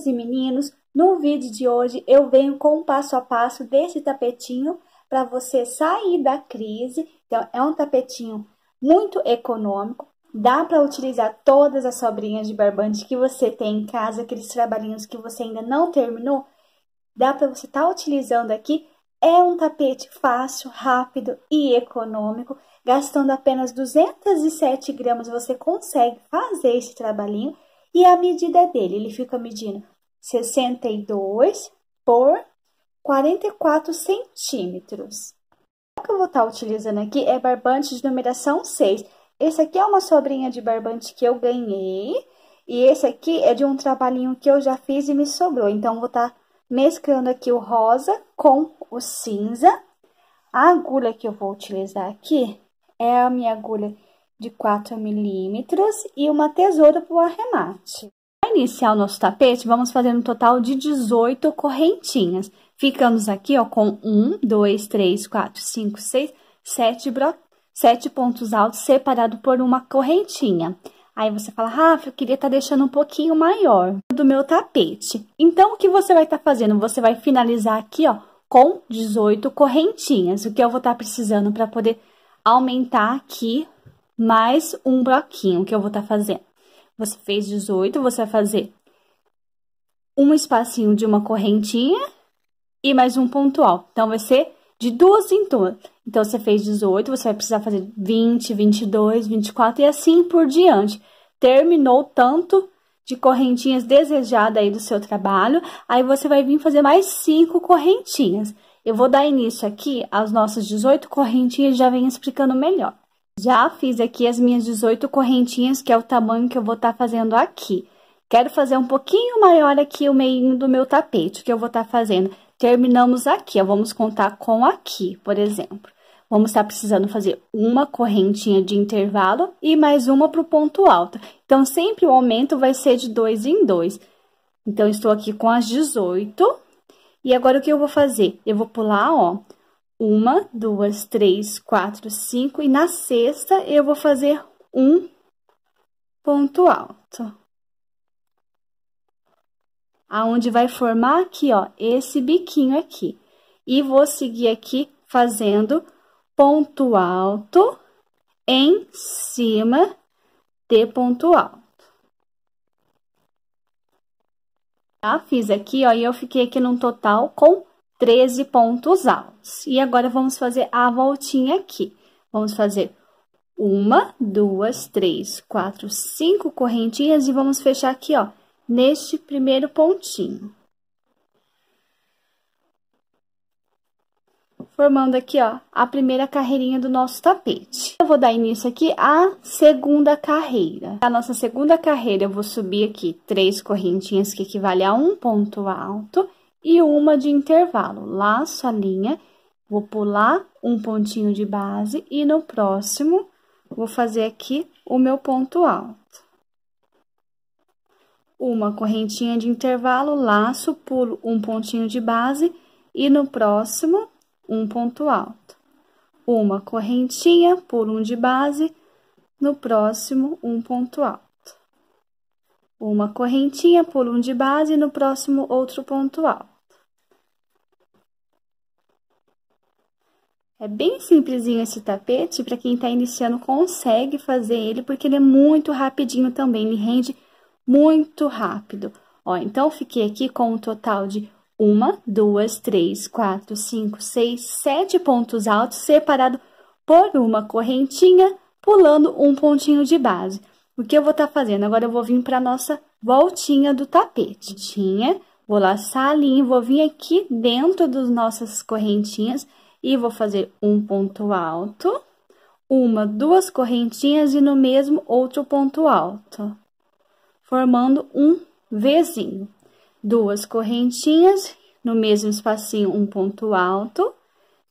meninas e meninos, no vídeo de hoje eu venho com um passo a passo desse tapetinho para você sair da crise. Então, é um tapetinho muito econômico, dá para utilizar todas as sobrinhas de barbante que você tem em casa, aqueles trabalhinhos que você ainda não terminou, dá para você estar tá utilizando aqui. É um tapete fácil, rápido e econômico. Gastando apenas 207 gramas, você consegue fazer esse trabalhinho. E a medida dele, ele fica medindo 62 por 44 centímetros. O que eu vou estar utilizando aqui é barbante de numeração 6. Esse aqui é uma sobrinha de barbante que eu ganhei. E esse aqui é de um trabalhinho que eu já fiz e me sobrou. Então, vou estar mesclando aqui o rosa com o cinza. A agulha que eu vou utilizar aqui é a minha agulha de 4 milímetros e uma tesoura para o arremate. Iniciar o nosso tapete, vamos fazer um total de 18 correntinhas. Ficamos aqui, ó, com 1, 2, 3, 4, 5, 6, 7, bro... 7 pontos altos separados por uma correntinha. Aí você fala, Rafa, eu queria estar tá deixando um pouquinho maior do meu tapete. Então, o que você vai estar tá fazendo? Você vai finalizar aqui, ó, com 18 correntinhas. O que eu vou estar tá precisando para poder aumentar aqui mais um bloquinho que eu vou estar tá fazendo. Você fez 18, você vai fazer um espacinho de uma correntinha e mais um ponto alto. Então, vai ser de duas duas. Então, você fez 18, você vai precisar fazer 20, 22, 24 e assim por diante. Terminou tanto de correntinhas desejada aí do seu trabalho, aí você vai vir fazer mais cinco correntinhas. Eu vou dar início aqui às nossas 18 correntinhas, já venho explicando melhor. Já fiz aqui as minhas 18 correntinhas, que é o tamanho que eu vou estar tá fazendo aqui. Quero fazer um pouquinho maior aqui o meio do meu tapete, que eu vou estar tá fazendo. Terminamos aqui, ó, vamos contar com aqui, por exemplo. Vamos estar precisando fazer uma correntinha de intervalo e mais uma para o ponto alto. Então, sempre o aumento vai ser de dois em dois. Então, estou aqui com as 18. E agora, o que eu vou fazer? Eu vou pular, ó, uma, duas, três, quatro, cinco. E na sexta, eu vou fazer um ponto alto. Aonde vai formar aqui, ó, esse biquinho aqui. E vou seguir aqui fazendo ponto alto em cima de ponto alto. Tá? Fiz aqui, ó, e eu fiquei aqui num total com 13 pontos altos. E agora, vamos fazer a voltinha aqui. Vamos fazer uma, duas, três, quatro, cinco correntinhas e vamos fechar aqui, ó, neste primeiro pontinho. Formando aqui, ó, a primeira carreirinha do nosso tapete. Eu vou dar início aqui à segunda carreira. A nossa segunda carreira, eu vou subir aqui três correntinhas, que equivale a um ponto alto e uma de intervalo. Laço a linha, vou pular um pontinho de base e no próximo vou fazer aqui o meu ponto alto. Uma correntinha de intervalo, laço, pulo um pontinho de base e no próximo um ponto alto. Uma correntinha, pulo um de base, no próximo um ponto alto uma correntinha, pulo um de base e no próximo outro ponto alto. É bem simplesinho esse tapete, para quem está iniciando consegue fazer ele, porque ele é muito rapidinho também, ele rende muito rápido. Ó, então, fiquei aqui com um total de uma, duas, três, quatro, cinco, seis, sete pontos altos, separado por uma correntinha, pulando um pontinho de base. O que eu vou estar tá fazendo? Agora, eu vou vir para nossa voltinha do tapete. Tinha, vou laçar a linha, vou vir aqui dentro das nossas correntinhas e vou fazer um ponto alto, uma, duas correntinhas e no mesmo outro ponto alto, formando um Vzinho. Duas correntinhas, no mesmo espacinho, um ponto alto,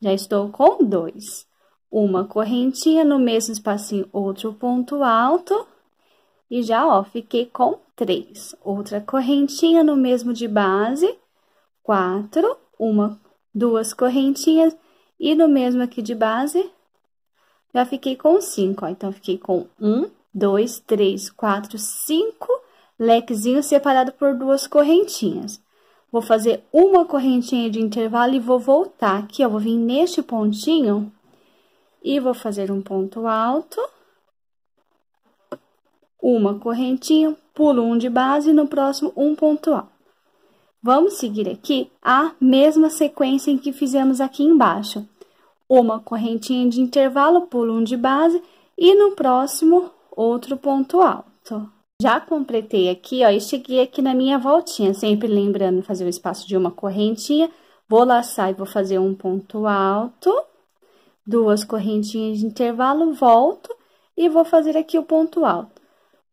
já estou com dois. Uma correntinha, no mesmo espacinho, outro ponto alto, e já, ó, fiquei com três. Outra correntinha no mesmo de base, quatro, uma, duas correntinhas, e no mesmo aqui de base, já fiquei com cinco, ó. Então, fiquei com um, dois, três, quatro, cinco lequezinho separado por duas correntinhas. Vou fazer uma correntinha de intervalo e vou voltar aqui, ó, vou vir neste pontinho e vou fazer um ponto alto, uma correntinha, pulo um de base e no próximo um ponto alto. Vamos seguir aqui a mesma sequência em que fizemos aqui embaixo. Uma correntinha de intervalo, pulo um de base e no próximo outro ponto alto. Já completei aqui, ó, e cheguei aqui na minha voltinha, sempre lembrando fazer o espaço de uma correntinha. Vou laçar e vou fazer um ponto alto, duas correntinhas de intervalo, volto e vou fazer aqui o ponto alto.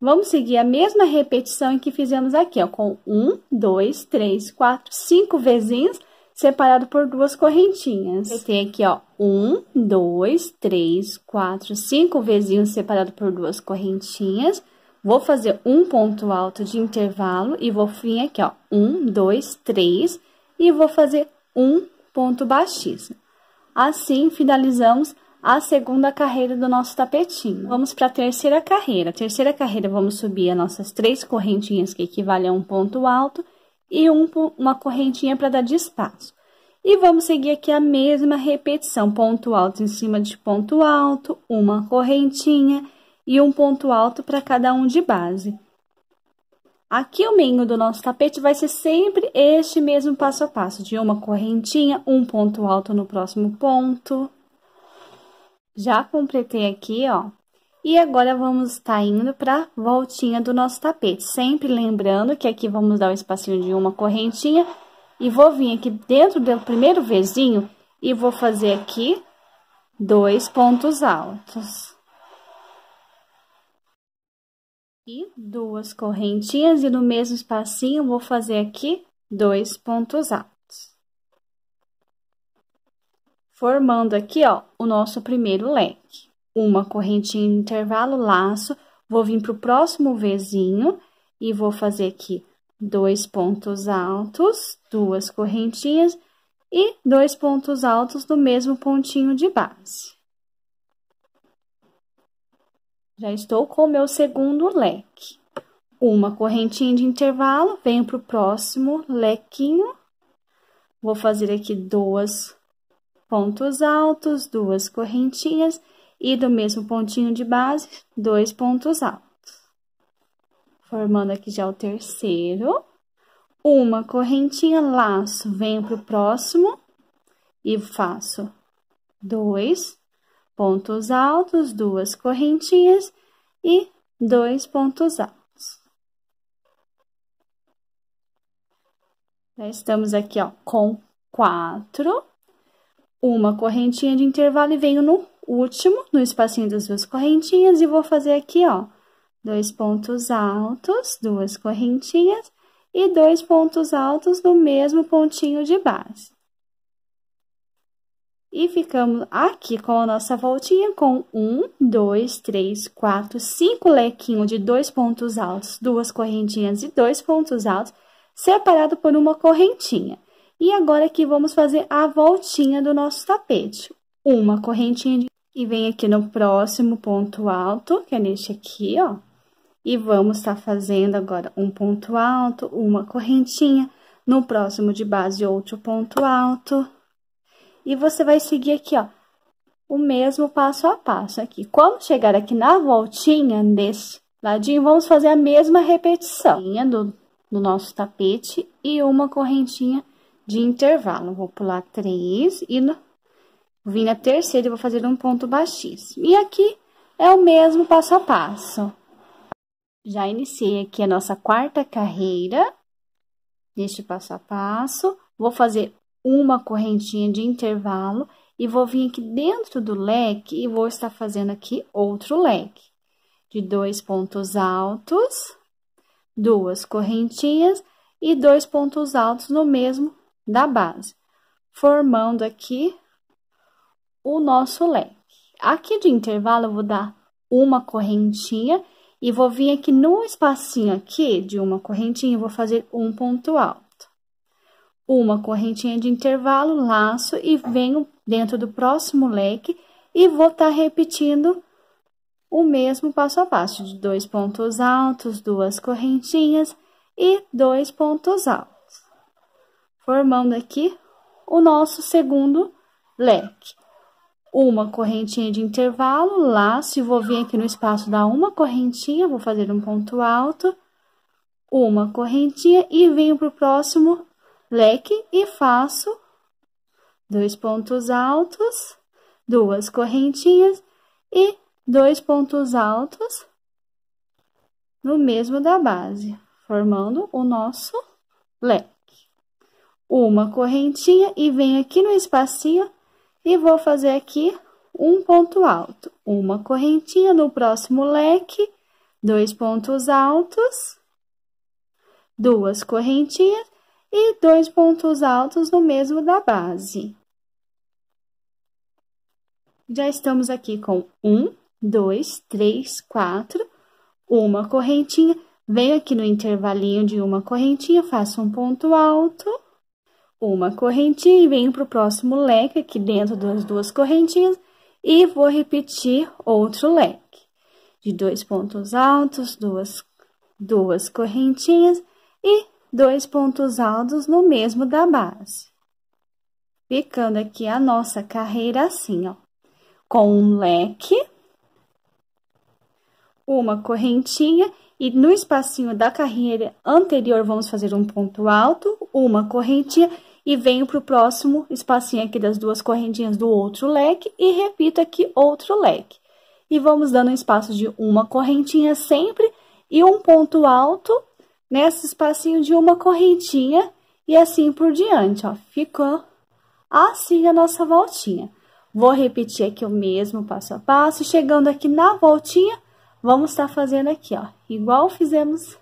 Vamos seguir a mesma repetição em que fizemos aqui, ó, com um, dois, três, quatro, cinco vezinhos, separado por duas correntinhas. Eu tenho aqui, ó, um, dois, três, quatro, cinco vezinhos separado por duas correntinhas. Vou fazer um ponto alto de intervalo e vou vir aqui, ó, um, dois, três, e vou fazer um ponto baixíssimo. Assim, finalizamos a segunda carreira do nosso tapetinho. Vamos para a terceira carreira. Terceira carreira, vamos subir as nossas três correntinhas, que equivalem a um ponto alto, e um, uma correntinha para dar de espaço. E vamos seguir aqui a mesma repetição, ponto alto em cima de ponto alto, uma correntinha e um ponto alto para cada um de base. Aqui o meio do nosso tapete vai ser sempre este mesmo passo a passo, de uma correntinha, um ponto alto no próximo ponto, já completei aqui, ó. E agora, vamos estar indo para voltinha do nosso tapete. Sempre lembrando que aqui vamos dar o espacinho de uma correntinha. E vou vir aqui dentro do primeiro vezinho e vou fazer aqui dois pontos altos. E duas correntinhas e no mesmo espacinho vou fazer aqui dois pontos altos. Formando aqui, ó, o nosso primeiro leque. Uma correntinha de intervalo, laço, vou vir pro próximo Vzinho e vou fazer aqui dois pontos altos, duas correntinhas e dois pontos altos no mesmo pontinho de base. Já estou com o meu segundo leque. Uma correntinha de intervalo, venho pro próximo lequinho. Vou fazer aqui duas pontos altos, duas correntinhas e do mesmo pontinho de base, dois pontos altos. Formando aqui já o terceiro. Uma correntinha, laço, venho para o próximo e faço dois pontos altos, duas correntinhas e dois pontos altos. Já estamos aqui, ó, com quatro uma correntinha de intervalo e venho no último, no espacinho das duas correntinhas, e vou fazer aqui, ó, dois pontos altos, duas correntinhas e dois pontos altos no mesmo pontinho de base. E ficamos aqui com a nossa voltinha com um, dois, três, quatro, cinco lequinhos de dois pontos altos, duas correntinhas e dois pontos altos, separado por uma correntinha. E agora aqui vamos fazer a voltinha do nosso tapete. Uma correntinha de... e vem aqui no próximo ponto alto, que é neste aqui, ó. E vamos estar tá fazendo agora um ponto alto, uma correntinha, no próximo de base outro ponto alto. E você vai seguir aqui, ó, o mesmo passo a passo aqui. Quando chegar aqui na voltinha desse ladinho, vamos fazer a mesma repetição do, do nosso tapete e uma correntinha de intervalo. Vou pular três e no, vim na terceira e vou fazer um ponto baixíssimo. E aqui é o mesmo passo a passo. Já iniciei aqui a nossa quarta carreira neste passo a passo. Vou fazer uma correntinha de intervalo e vou vir aqui dentro do leque e vou estar fazendo aqui outro leque de dois pontos altos, duas correntinhas e dois pontos altos no mesmo da base, formando aqui o nosso leque. Aqui de intervalo, eu vou dar uma correntinha e vou vir aqui no espacinho aqui de uma correntinha, vou fazer um ponto alto. Uma correntinha de intervalo, laço e venho dentro do próximo leque e vou estar tá repetindo o mesmo passo a passo de dois pontos altos, duas correntinhas e dois pontos altos, formando aqui o nosso segundo leque. Uma correntinha de intervalo, laço, e vou vir aqui no espaço da uma correntinha, vou fazer um ponto alto, uma correntinha e venho para o próximo leque e faço dois pontos altos, duas correntinhas e dois pontos altos no mesmo da base, formando o nosso leque. Uma correntinha e venho aqui no espacinho e vou fazer aqui um ponto alto. Uma correntinha no próximo leque, dois pontos altos, duas correntinhas e dois pontos altos no mesmo da base. Já estamos aqui com um, dois, três, quatro, uma correntinha, venho aqui no intervalinho de uma correntinha, faço um ponto alto, uma correntinha e venho para o próximo leque aqui dentro das duas correntinhas e vou repetir outro leque de dois pontos altos, duas, duas correntinhas e dois pontos altos no mesmo da base. Ficando aqui a nossa carreira assim, ó, com um leque uma correntinha e no espacinho da carreira anterior vamos fazer um ponto alto, uma correntinha e venho para o próximo espacinho aqui das duas correntinhas do outro leque e repito aqui outro leque. E vamos dando um espaço de uma correntinha sempre e um ponto alto nesse espacinho de uma correntinha e assim por diante, ó. Ficou assim a nossa voltinha. Vou repetir aqui o mesmo passo a passo, chegando aqui na voltinha, vamos estar tá fazendo aqui, ó, igual fizemos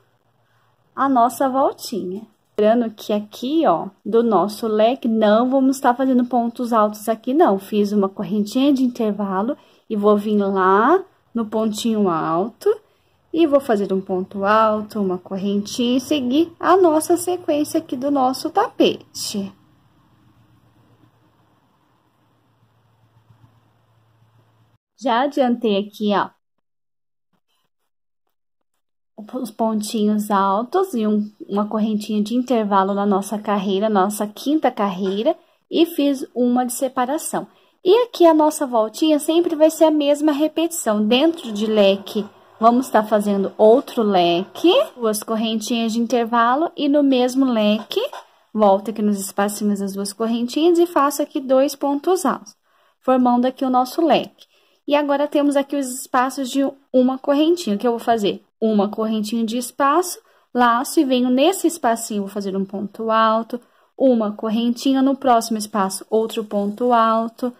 a nossa voltinha. Lembrando que aqui, ó, do nosso leque, não vamos estar fazendo pontos altos aqui, não. Fiz uma correntinha de intervalo e vou vir lá no pontinho alto e vou fazer um ponto alto, uma correntinha e seguir a nossa sequência aqui do nosso tapete. Já adiantei aqui, ó, os pontinhos altos e um, uma correntinha de intervalo na nossa carreira, nossa quinta carreira, e fiz uma de separação. E aqui a nossa voltinha sempre vai ser a mesma repetição. Dentro de leque, vamos estar fazendo outro leque, duas correntinhas de intervalo, e no mesmo leque, volto aqui nos espacinhos das duas correntinhas e faço aqui dois pontos altos, formando aqui o nosso leque. E agora temos aqui os espaços de uma correntinha, que eu vou fazer uma correntinha de espaço, laço e venho nesse espacinho, vou fazer um ponto alto, uma correntinha no próximo espaço, outro ponto alto,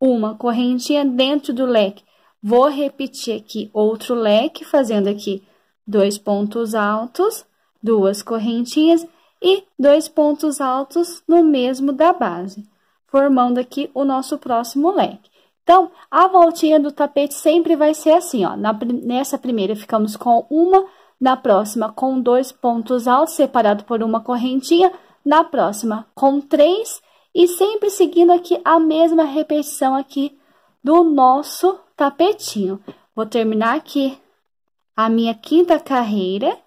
uma correntinha dentro do leque. Vou repetir aqui outro leque, fazendo aqui dois pontos altos, duas correntinhas e dois pontos altos no mesmo da base, formando aqui o nosso próximo leque. Então, a voltinha do tapete sempre vai ser assim, ó. Na, nessa primeira ficamos com uma, na próxima com dois pontos altos, separado por uma correntinha, na próxima com três, e sempre seguindo aqui a mesma repetição aqui do nosso tapetinho. Vou terminar aqui a minha quinta carreira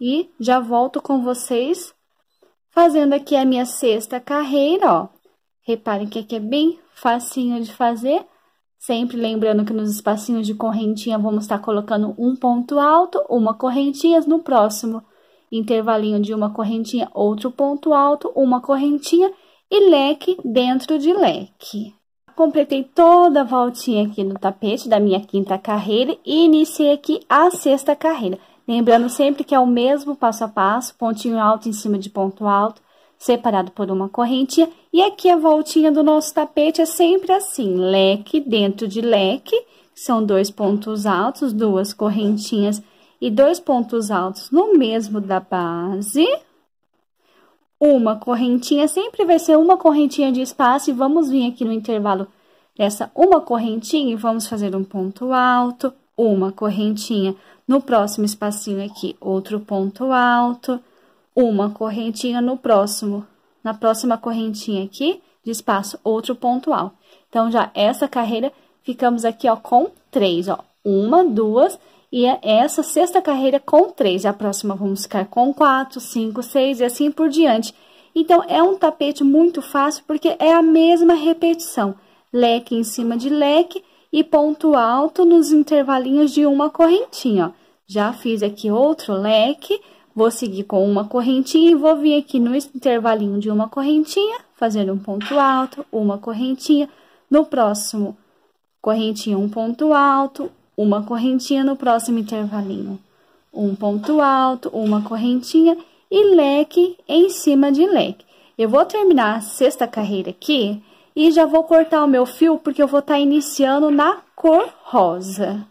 e já volto com vocês fazendo aqui a minha sexta carreira, ó. Reparem que aqui é bem facinho de fazer. Sempre lembrando que nos espacinhos de correntinha vamos estar colocando um ponto alto, uma correntinha no próximo intervalinho de uma correntinha, outro ponto alto, uma correntinha e leque dentro de leque. Completei toda a voltinha aqui no tapete da minha quinta carreira e iniciei aqui a sexta carreira. Lembrando sempre que é o mesmo passo a passo, pontinho alto em cima de ponto alto, separado por uma correntinha. E aqui a voltinha do nosso tapete é sempre assim, leque dentro de leque, são dois pontos altos, duas correntinhas e dois pontos altos no mesmo da base. Uma correntinha, sempre vai ser uma correntinha de espaço e vamos vir aqui no intervalo dessa uma correntinha e vamos fazer um ponto alto, uma correntinha. No próximo espacinho aqui, outro ponto alto uma correntinha no próximo, na próxima correntinha aqui de espaço, outro ponto alto. Então, já essa carreira, ficamos aqui, ó, com três, ó. uma, duas, e é essa sexta carreira com três. A próxima vamos ficar com quatro, cinco, seis e assim por diante. Então, é um tapete muito fácil porque é a mesma repetição. Leque em cima de leque e ponto alto nos intervalinhos de uma correntinha, ó. Já fiz aqui outro leque, vou seguir com uma correntinha e vou vir aqui no intervalinho de uma correntinha, fazendo um ponto alto, uma correntinha. No próximo, correntinha, um ponto alto, uma correntinha no próximo intervalinho. Um ponto alto, uma correntinha e leque em cima de leque. Eu vou terminar a sexta carreira aqui e já vou cortar o meu fio porque eu vou estar tá iniciando na cor rosa.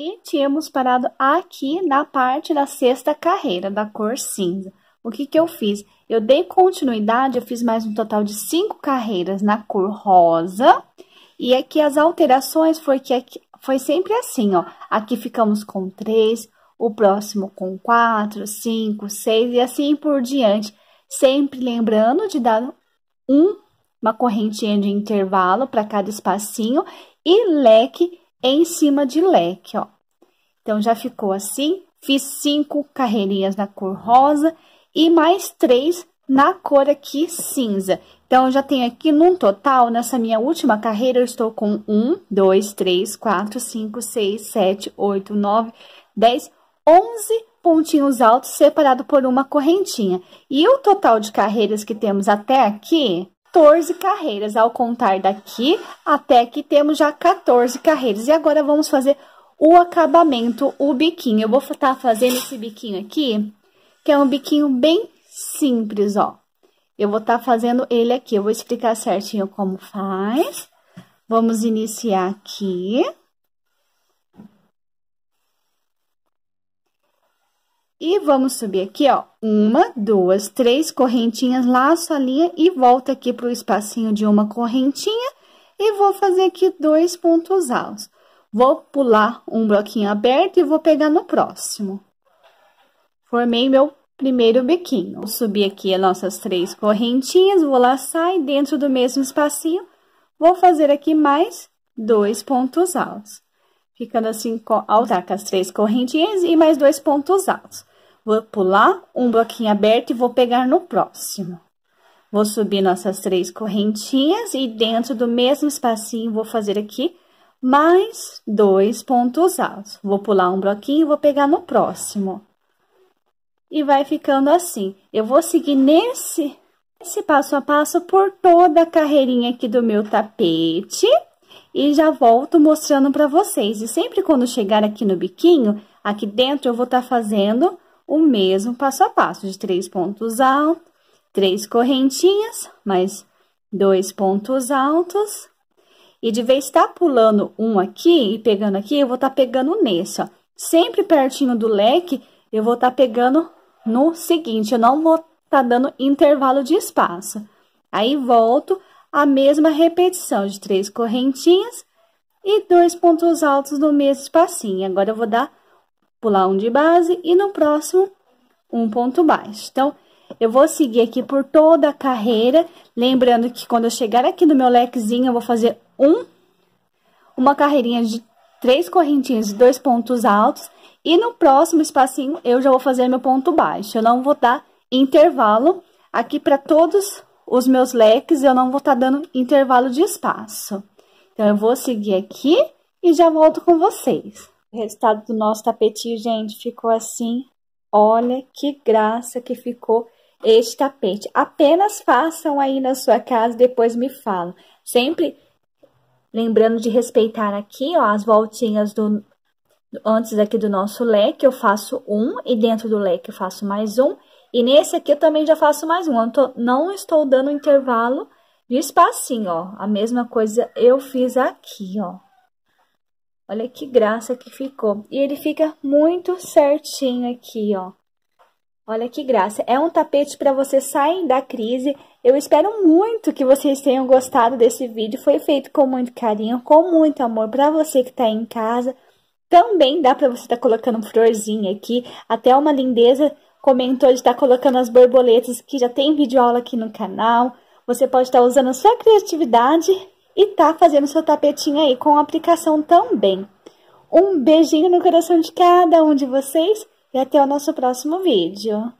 E tínhamos parado aqui na parte da sexta carreira da cor cinza. O que que eu fiz? Eu dei continuidade, eu fiz mais um total de cinco carreiras na cor rosa. E aqui as alterações foi que aqui, foi sempre assim, ó. Aqui ficamos com três, o próximo com quatro, cinco, seis e assim por diante. Sempre lembrando de dar um, uma correntinha de intervalo para cada espacinho e leque em cima de leque, ó. Então, já ficou assim. Fiz cinco carreirinhas na cor rosa e mais três na cor aqui cinza. Então, já tenho aqui num total, nessa minha última carreira, eu estou com um, dois, três, quatro, cinco, seis, sete, oito, nove, dez, onze pontinhos altos separado por uma correntinha. E o total de carreiras que temos até aqui 14 carreiras. Ao contar daqui até que temos já 14 carreiras. E agora vamos fazer o acabamento, o biquinho. Eu vou estar tá fazendo esse biquinho aqui, que é um biquinho bem simples, ó. Eu vou estar tá fazendo ele aqui. Eu vou explicar certinho como faz. Vamos iniciar aqui. E vamos subir aqui, ó, uma, duas, três correntinhas, laço a linha e volta aqui pro espacinho de uma correntinha e vou fazer aqui dois pontos altos. Vou pular um bloquinho aberto e vou pegar no próximo. Formei meu primeiro biquinho. Vou subir aqui as nossas três correntinhas, vou laçar e dentro do mesmo espacinho, vou fazer aqui mais dois pontos altos. Ficando assim, altar com as três correntinhas e mais dois pontos altos. Vou pular um bloquinho aberto e vou pegar no próximo. Vou subir nossas três correntinhas e dentro do mesmo espacinho vou fazer aqui mais dois pontos altos. Vou pular um bloquinho e vou pegar no próximo. E vai ficando assim. Eu vou seguir nesse, esse passo a passo por toda a carreirinha aqui do meu tapete. E já volto mostrando para vocês. E sempre quando chegar aqui no biquinho, aqui dentro eu vou estar tá fazendo o mesmo passo a passo de três pontos altos, três correntinhas, mais dois pontos altos. E de vez estar tá pulando um aqui e pegando aqui, eu vou estar tá pegando nesse, ó. Sempre pertinho do leque, eu vou estar tá pegando no seguinte, eu não vou estar tá dando intervalo de espaço. Aí, volto a mesma repetição de três correntinhas e dois pontos altos no mesmo espacinho. Agora, eu vou dar pular um de base e no próximo um ponto baixo. Então, eu vou seguir aqui por toda a carreira, lembrando que quando eu chegar aqui no meu lequezinho, eu vou fazer um, uma carreirinha de três correntinhas de dois pontos altos, e no próximo espacinho eu já vou fazer meu ponto baixo. Eu não vou dar intervalo aqui para todos os meus leques, eu não vou estar tá dando intervalo de espaço. Então, eu vou seguir aqui e já volto com vocês. O resultado do nosso tapetinho, gente, ficou assim. Olha que graça que ficou este tapete. Apenas façam aí na sua casa, depois me falam. Sempre lembrando de respeitar aqui, ó, as voltinhas do... Antes aqui do nosso leque, eu faço um, e dentro do leque eu faço mais um. E nesse aqui eu também já faço mais um. Eu tô, não estou dando intervalo de espacinho, ó. A mesma coisa eu fiz aqui, ó. Olha que graça que ficou. E ele fica muito certinho aqui, ó. Olha que graça. É um tapete para você sair da crise. Eu espero muito que vocês tenham gostado desse vídeo. Foi feito com muito carinho, com muito amor para você que está em casa. Também dá para você estar tá colocando florzinha aqui. Até uma lindeza comentou de estar tá colocando as borboletas, que já tem vídeo aula aqui no canal. Você pode estar tá usando a sua criatividade e tá fazendo seu tapetinho aí com aplicação também. Um beijinho no coração de cada um de vocês e até o nosso próximo vídeo.